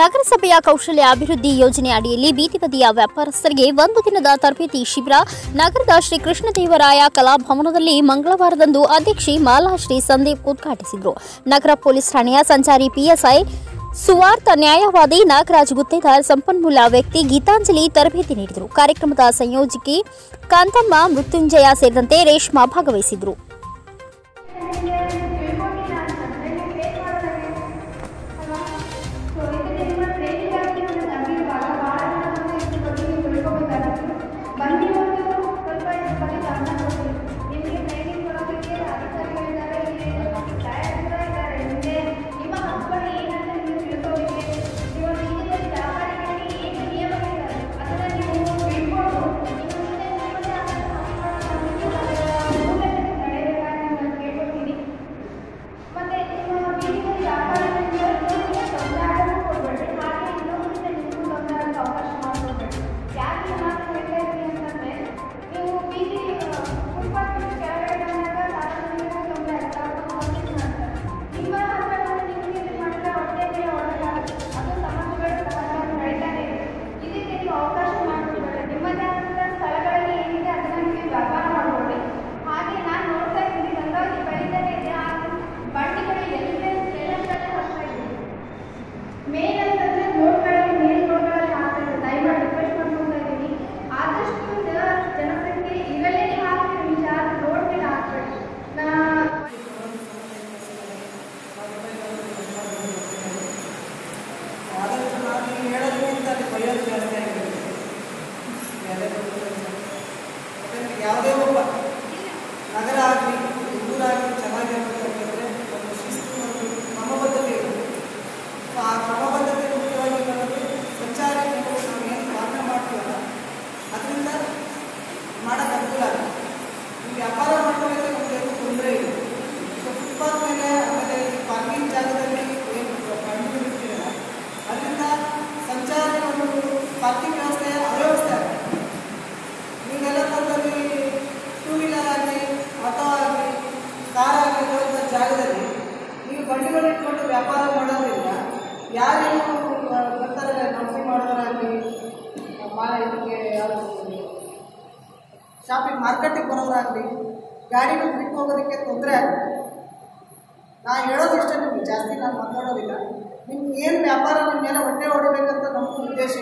ನಗರಸಭೆಯ ಕೌಶಲ್ಯ ಅಭಿವೃದ್ಧಿ ಯೋಜನೆ ಅಡಿಯಲ್ಲಿ ಬೀದಿ ಬದಿಯ ವ್ಯಾಪಾರಸ್ಥರಿಗೆ ಒಂದು ದಿನದ ತರಬೇತಿ ಶಿಬಿರ. ನಗರದ ಶ್ರೀ ಕೃಷ್ಣದೇವರಾಯ ಕಲಾಭವನದಲ್ಲಿ ಮಂಗಳವಾರದಂದು ಅಧ್ಯಕ್ಷೆ ಮಾಲಾಶ್ರೀ ಸಂದೀಪ್ ಉದ್ಘಾಟಿಸಿದರು. ನಗರ ಪೊಲೀಸ್ ಠಾಣೆಯ ಸಂಚಾರಿ ಪಿಎಸ್ಐ ಸುವಾರ್ಥ ನ್ಯಾಯವಾದಿ ನಾಗರಾಜ್ ಗುತ್ತೇದಾರ್ ಸಂಪನ್ಮೂಲ ವ್ಯಕ್ತಿ ಗೀತಾಂಜಲಿ ತರಬೇತಿ ನೀಡಿದರು. ಕಾರ್ಯಕ್ರಮದ ಸಂಯೋಜಕಿ ಕಾಂತಮ್ಮ ಮೃತ್ಯುಂಜಯ ಸೇರಿದಂತೆ ರೇಷ್ಮಾ ಭಾಗವಹಿಸಿದರು ಅದನ್ನು ಯಾವುದೇ ಕಟ್ಕೊಂಡು ಇಟ್ಕೊಂಡು ವ್ಯಾಪಾರ ಮಾಡೋದ್ರಿಂದ ಯಾರೇನು ಬರ್ತಾರೆ ನೌಕರಿ ಮಾಡೋದಾಗಲಿ ಇದಕ್ಕೆ ಯಾರು ಶಾಪಿಂಗ್ ಮಾರ್ಕೆಟಿಗೆ ಬರೋರಾಗಲಿ ಗಾಡಿನ ಬಿಟ್ಟು ಹೋಗೋದಕ್ಕೆ ತೊಂದರೆ ನಾನು ಹೇಳೋದಿಷ್ಟೇ ನಿಮ್ಗೆ ಜಾಸ್ತಿ ನಾನು ಮಾತಾಡೋದಿಲ್ಲ. ನಿಮ್ಗೆ ಏನು ವ್ಯಾಪಾರ ನಿಮ್ಮ ಮೇಲೆ ಹೊಟ್ಟೆ ಹೊಡಿಬೇಕಂತ ನಮ್ಮ ಉದ್ದೇಶ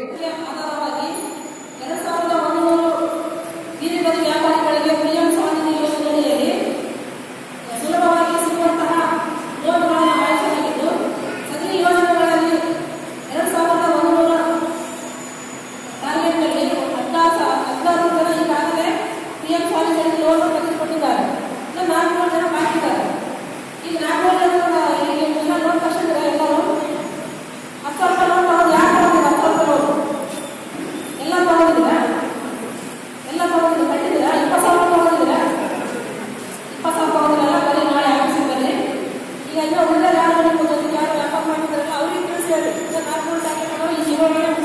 Thank you.